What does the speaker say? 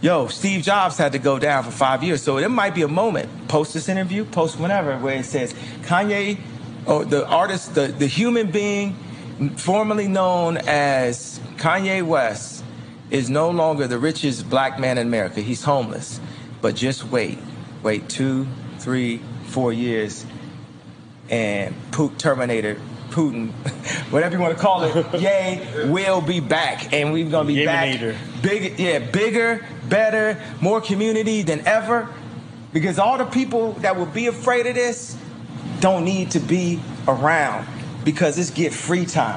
yo, Steve Jobs had to go down for five years. So there might be a moment, post this interview, post whenever, where it says Kanye, or the artist, the, the human being formerly known as Kanye West, is no longer the richest black man in America. He's homeless. But just wait. Wait two, three, four years, and Putin, Terminator, Putin, whatever you want to call it, yay, will be back. And we're going to be Yemenator. back. Big, yeah, bigger, better, more community than ever. Because all the people that will be afraid of this don't need to be around because it's get free time.